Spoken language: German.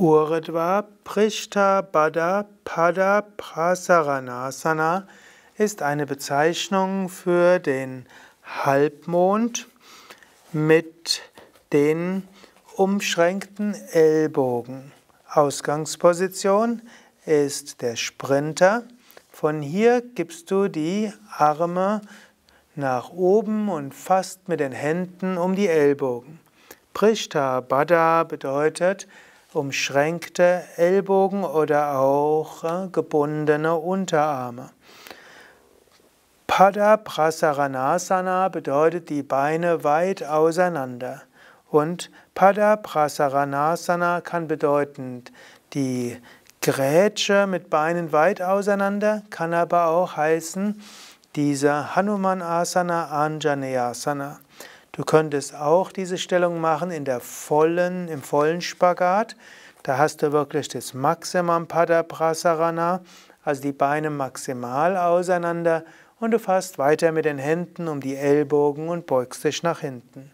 Urdhva Prishta Baddha Pada Prasaranasana ist eine Bezeichnung für den Halbmond mit den umschränkten Ellbogen. Ausgangsposition ist der Sprinter. Von hier gibst du die Arme nach oben und fasst mit den Händen um die Ellbogen. Prishta Baddha bedeutet umschränkte Ellbogen oder auch äh, gebundene Unterarme. Pada Prasaranasana bedeutet die Beine weit auseinander. Und Pada Prasaranasana kann bedeuten die Grätsche mit Beinen weit auseinander, kann aber auch heißen dieser Hanumanasana Anjaneyasana. Du könntest auch diese Stellung machen in der vollen, im vollen Spagat. Da hast du wirklich das Maximum Pada Prasarana, also die Beine maximal auseinander und du fasst weiter mit den Händen um die Ellbogen und beugst dich nach hinten.